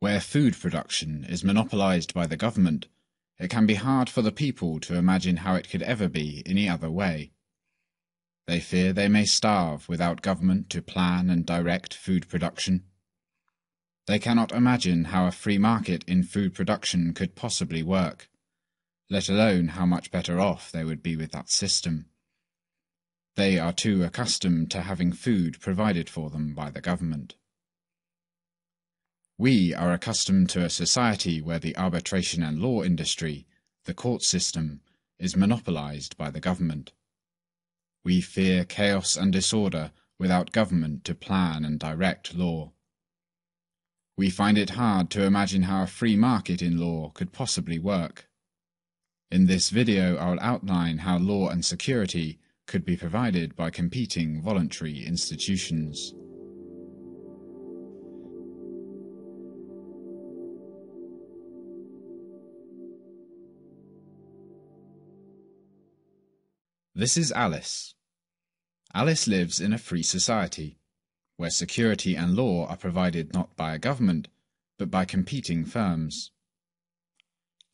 Where food production is monopolized by the government, it can be hard for the people to imagine how it could ever be any other way. They fear they may starve without government to plan and direct food production. They cannot imagine how a free market in food production could possibly work, let alone how much better off they would be with that system. They are too accustomed to having food provided for them by the government. We are accustomed to a society where the arbitration and law industry, the court system, is monopolized by the government. We fear chaos and disorder without government to plan and direct law. We find it hard to imagine how a free market in law could possibly work. In this video I will outline how law and security could be provided by competing voluntary institutions. This is Alice. Alice lives in a free society, where security and law are provided not by a government, but by competing firms.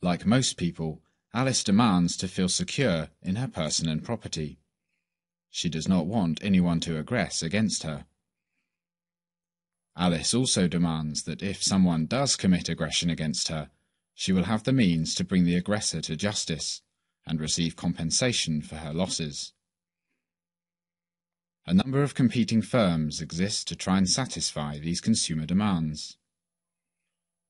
Like most people, Alice demands to feel secure in her person and property. She does not want anyone to aggress against her. Alice also demands that if someone does commit aggression against her, she will have the means to bring the aggressor to justice and receive compensation for her losses. A number of competing firms exist to try and satisfy these consumer demands.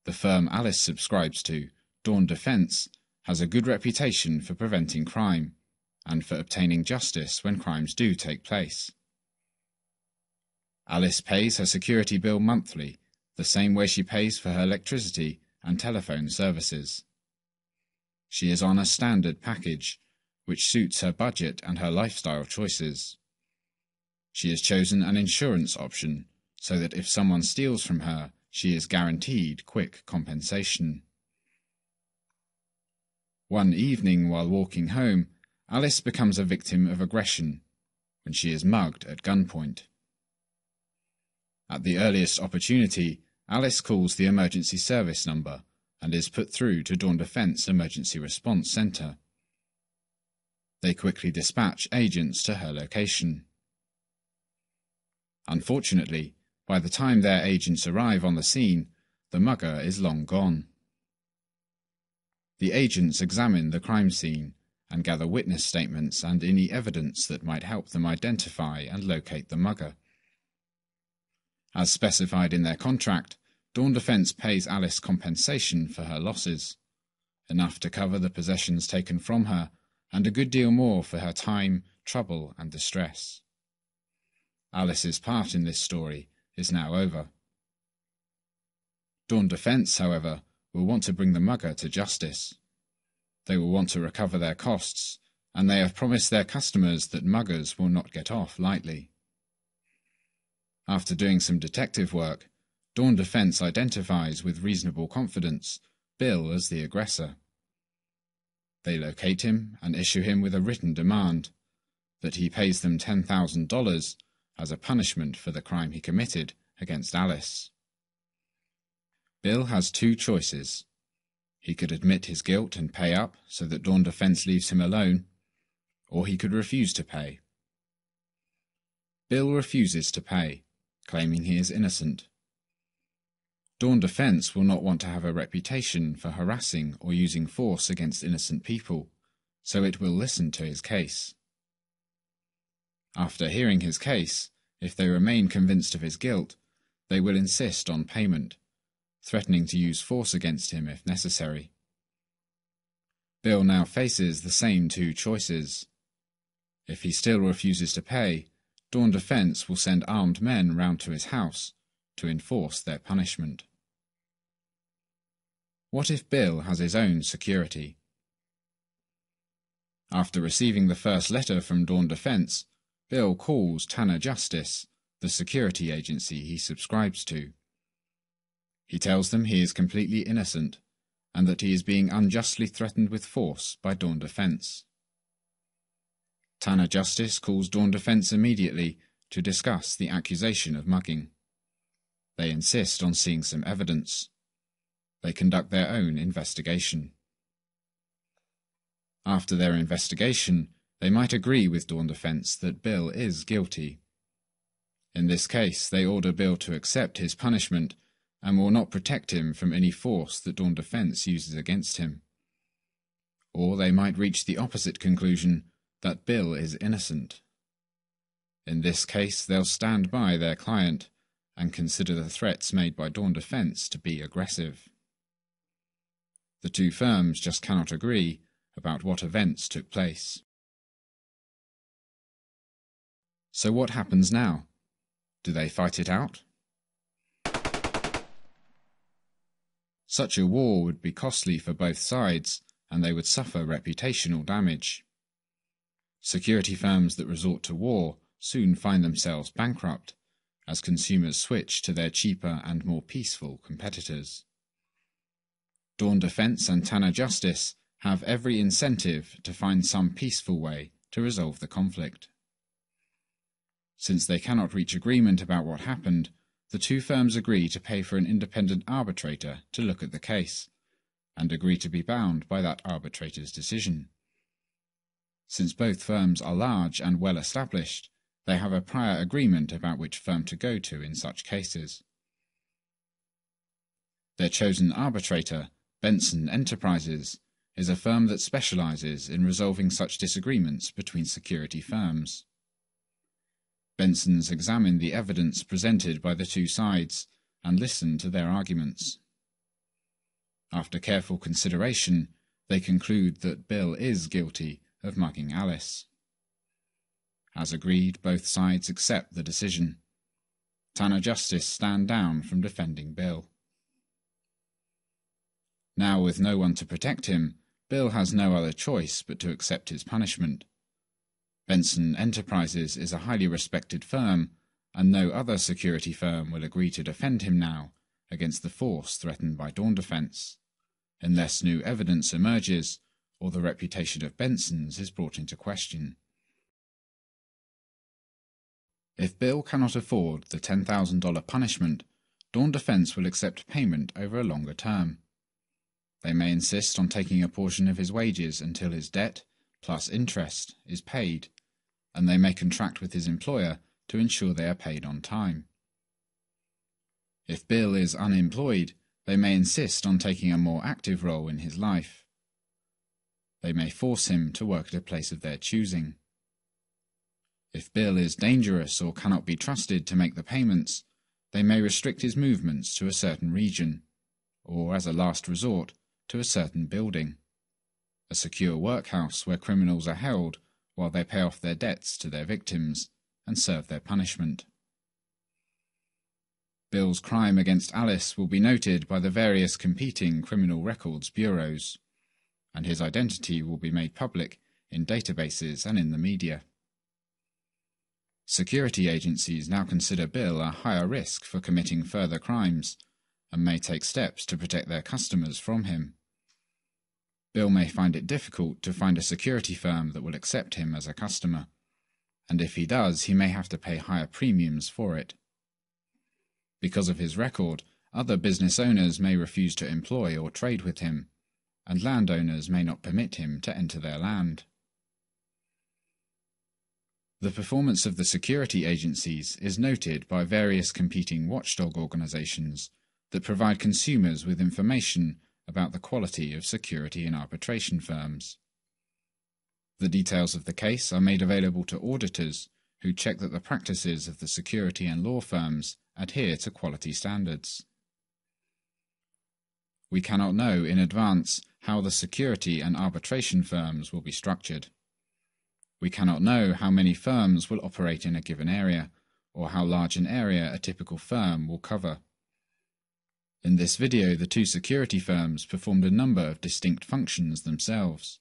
The firm Alice subscribes to, Dawn Defense, has a good reputation for preventing crime and for obtaining justice when crimes do take place. Alice pays her security bill monthly, the same way she pays for her electricity and telephone services. She is on a standard package, which suits her budget and her lifestyle choices. She has chosen an insurance option so that if someone steals from her, she is guaranteed quick compensation. One evening while walking home, Alice becomes a victim of aggression when she is mugged at gunpoint. At the earliest opportunity, Alice calls the emergency service number and is put through to Dawn Defense Emergency Response Center. They quickly dispatch agents to her location. Unfortunately, by the time their agents arrive on the scene, the mugger is long gone. The agents examine the crime scene and gather witness statements and any evidence that might help them identify and locate the mugger. As specified in their contract, Dawn Defense pays Alice compensation for her losses, enough to cover the possessions taken from her, and a good deal more for her time, trouble, and distress. Alice's part in this story is now over. Dawn Defense, however, will want to bring the mugger to justice. They will want to recover their costs, and they have promised their customers that muggers will not get off lightly. After doing some detective work, Dawn Defense identifies with reasonable confidence Bill as the aggressor. They locate him and issue him with a written demand that he pays them $10,000 as a punishment for the crime he committed against Alice. Bill has two choices. He could admit his guilt and pay up so that Dawn Defense leaves him alone, or he could refuse to pay. Bill refuses to pay, claiming he is innocent. Dawn Defense will not want to have a reputation for harassing or using force against innocent people, so it will listen to his case. After hearing his case, if they remain convinced of his guilt, they will insist on payment, threatening to use force against him if necessary. Bill now faces the same two choices. If he still refuses to pay, Dawn Defense will send armed men round to his house to enforce their punishment. What if Bill has his own security? After receiving the first letter from Dawn Defense, Bill calls Tanna Justice, the security agency he subscribes to. He tells them he is completely innocent and that he is being unjustly threatened with force by Dawn Defense. Tanna Justice calls Dawn Defense immediately to discuss the accusation of mugging. They insist on seeing some evidence. They conduct their own investigation. After their investigation, they might agree with Dawn Defence that Bill is guilty. In this case, they order Bill to accept his punishment and will not protect him from any force that Dawn Defence uses against him. Or they might reach the opposite conclusion that Bill is innocent. In this case, they'll stand by their client and consider the threats made by Dawn Defence to be aggressive. The two firms just cannot agree about what events took place. So what happens now? Do they fight it out? Such a war would be costly for both sides, and they would suffer reputational damage. Security firms that resort to war soon find themselves bankrupt, as consumers switch to their cheaper and more peaceful competitors. Dawn Defence and Tanna Justice have every incentive to find some peaceful way to resolve the conflict. Since they cannot reach agreement about what happened, the two firms agree to pay for an independent arbitrator to look at the case, and agree to be bound by that arbitrator's decision. Since both firms are large and well established, they have a prior agreement about which firm to go to in such cases. Their chosen arbitrator, Benson Enterprises, is a firm that specializes in resolving such disagreements between security firms. Benson's examined the evidence presented by the two sides and listened to their arguments. After careful consideration, they conclude that Bill is guilty of mugging Alice. As agreed, both sides accept the decision. Tanna Justice stand down from defending Bill. Now, with no one to protect him, Bill has no other choice but to accept his punishment. Benson Enterprises is a highly respected firm, and no other security firm will agree to defend him now against the force threatened by Dawn Defence, unless new evidence emerges or the reputation of Benson's is brought into question. If Bill cannot afford the $10,000 punishment, Dawn Defence will accept payment over a longer term. They may insist on taking a portion of his wages until his debt, plus interest, is paid, and they may contract with his employer to ensure they are paid on time. If Bill is unemployed, they may insist on taking a more active role in his life. They may force him to work at a place of their choosing. If Bill is dangerous or cannot be trusted to make the payments, they may restrict his movements to a certain region, or as a last resort, to a certain building, a secure workhouse where criminals are held while they pay off their debts to their victims and serve their punishment. Bill's crime against Alice will be noted by the various competing criminal records bureaus, and his identity will be made public in databases and in the media. Security agencies now consider Bill a higher risk for committing further crimes and may take steps to protect their customers from him. Bill may find it difficult to find a security firm that will accept him as a customer, and if he does, he may have to pay higher premiums for it. Because of his record, other business owners may refuse to employ or trade with him, and landowners may not permit him to enter their land. The performance of the security agencies is noted by various competing watchdog organizations that provide consumers with information about the quality of security and arbitration firms. The details of the case are made available to auditors who check that the practices of the security and law firms adhere to quality standards. We cannot know in advance how the security and arbitration firms will be structured. We cannot know how many firms will operate in a given area, or how large an area a typical firm will cover. In this video, the two security firms performed a number of distinct functions themselves.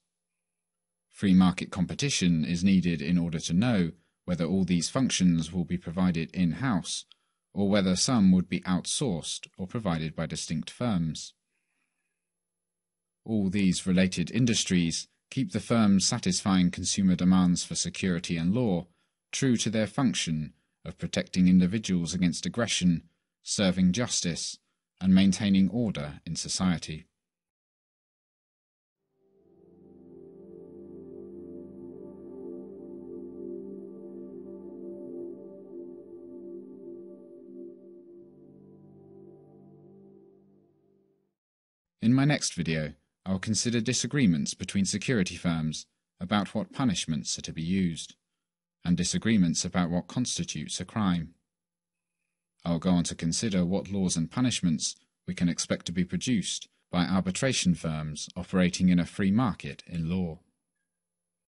Free market competition is needed in order to know whether all these functions will be provided in-house, or whether some would be outsourced or provided by distinct firms. All these related industries keep the firms satisfying consumer demands for security and law true to their function of protecting individuals against aggression, serving justice, and maintaining order in society. In my next video, I will consider disagreements between security firms about what punishments are to be used, and disagreements about what constitutes a crime. I will go on to consider what laws and punishments we can expect to be produced by arbitration firms operating in a free market in law.